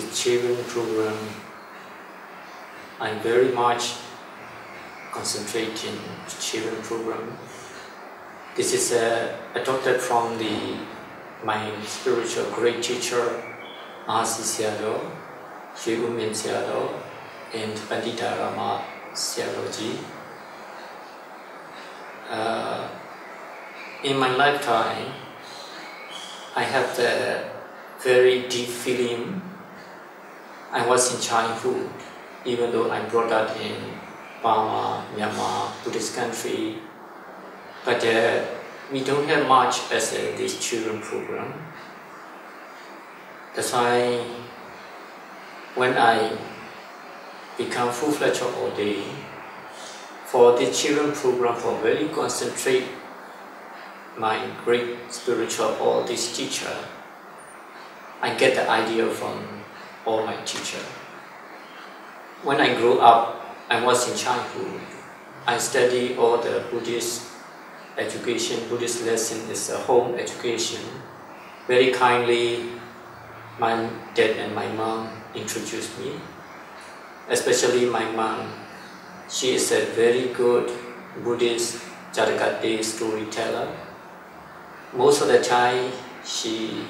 the children program, I'm very much concentrating children program. This is uh, adopted from the my spiritual great teacher, Mahasi Sayadaw, Shwe Oo Min Sayadaw, and Panditarama Sayadawji. Uh, in my lifetime, I have the very deep feeling. I was in childhood, even though I brought up in Burma, Myanmar, Buddhist country, but uh, we don't have much as a, this children program. That's why when I become full-fledged ordained, for the children program for very concentrate my great spiritual all this teacher, I get the idea from all my teacher. When I grew up, I was in childhood. I study all the Buddhist education, Buddhist lesson is a home education. Very kindly, my dad and my mom introduced me. Especially my mom. She is a very good Buddhist Jataka storyteller. Most of the time, she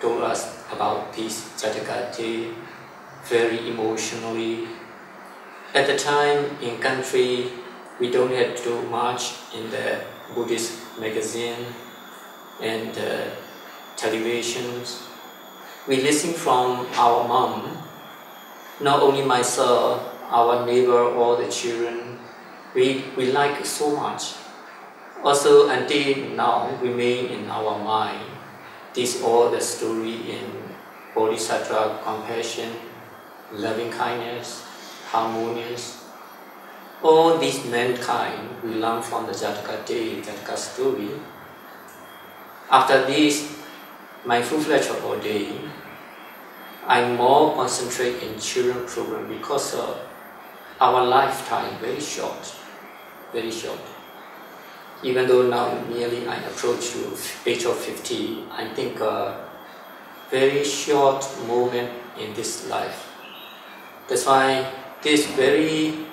told us about this Jataka very emotionally. At the time in country, we don't have too much in the Buddhist magazine and uh, televisions. We listen from our mom, not only myself, our neighbor, all the children. We, we like so much. Also, until now, remain in our mind. This all the story in Bodhisattva, compassion, loving kindness, harmonious, all these mankind we learn from the Jataka day, Jataka story. After this, my full-fledged ordained, I more concentrate in children program because uh, our lifetime very short, very short. Even though now nearly I approach to age of 50, I think uh, very short moment in this life. That's why this very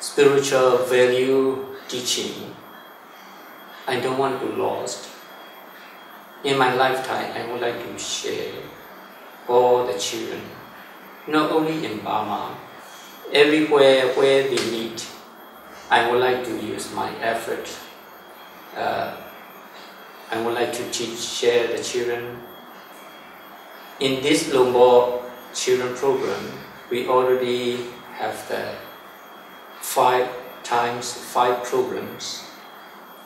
spiritual value teaching, I don't want to lost. In my lifetime, I would like to share all the children, not only in Burma, everywhere where they meet, I would like to use my effort. Uh, I would like to teach, share the children. In this Lombo children program, we already have the five times five programs.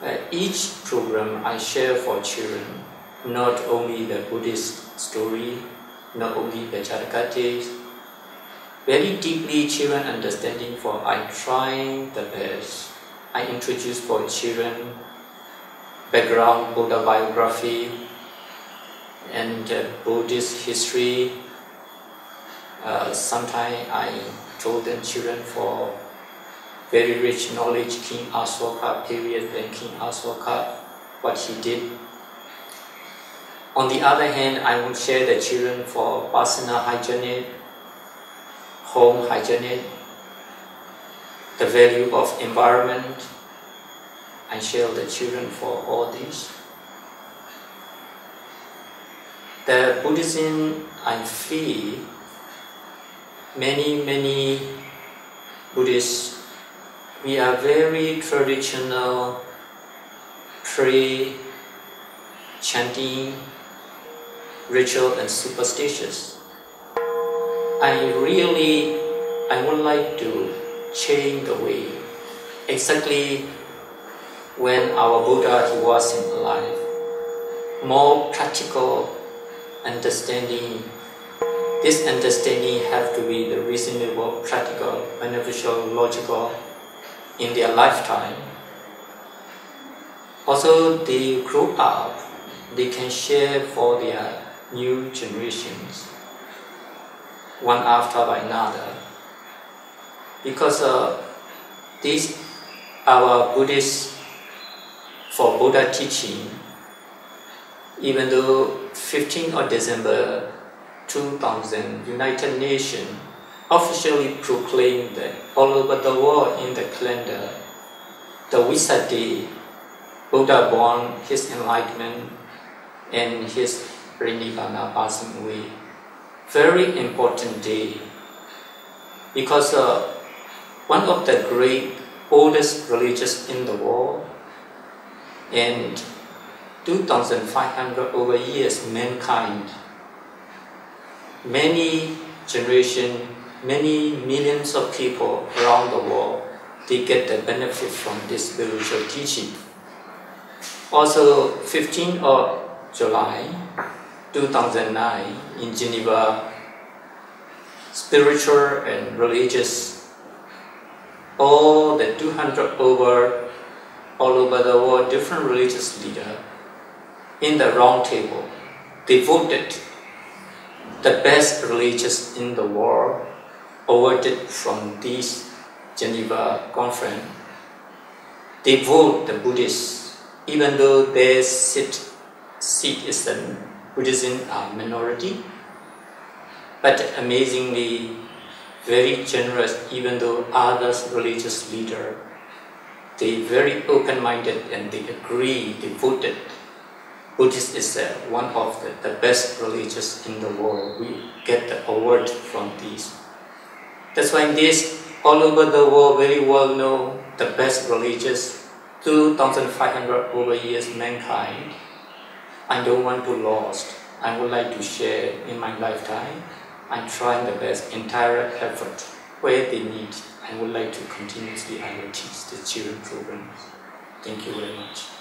Uh, each program I share for children, not only the Buddhist story, not only the Jatakates, very deeply children understanding for I try the best. I introduce for children background Buddha biography and uh, Buddhist history. Uh, Sometimes I told them children for very rich knowledge, King Asoka period and King Asoka, what he did. On the other hand, I will share the children for personal hygiene, home hygiene, the value of environment. I share the children for all these. The Buddhism I feel many, many Buddhists we are very traditional, pre-chanting, ritual and superstitious. I really, I would like to change the way. Exactly when our Buddha he was in life, more practical understanding. This understanding have to be the reasonable, practical, beneficial, logical, in their lifetime. Also, they grow up, they can share for their new generations, one after another. Because uh, this, our Buddhist, for Buddha teaching, even though 15th of December 2000, United Nations officially proclaimed that all over the world in the calendar, the Vesak day, Buddha born, his enlightenment, and his Nirvana passing away. Very important day. Because uh, one of the great oldest religions in the world and 2500 over years mankind many generation many millions of people around the world they get the benefit from this spiritual teaching. Also 15th of july 2009 in geneva spiritual and religious all the 200 over all over the world different religious leaders in the round table they voted the best religious in the world awarded from this Geneva conference. They vote the Buddhists, even though their seat, seat is a Buddhism a minority, but amazingly very generous, even though others religious leader, they very open-minded and they agree, they voted Buddhist is uh, one of the, the best religions in the world. We get the award from these. That's why this all over the world very well know the best religious, 2,500 over years mankind. I don't want to lost. I would like to share in my lifetime. I'm trying the best entire effort where they need. I would like to continuously I will teach the children programs. Thank you very much.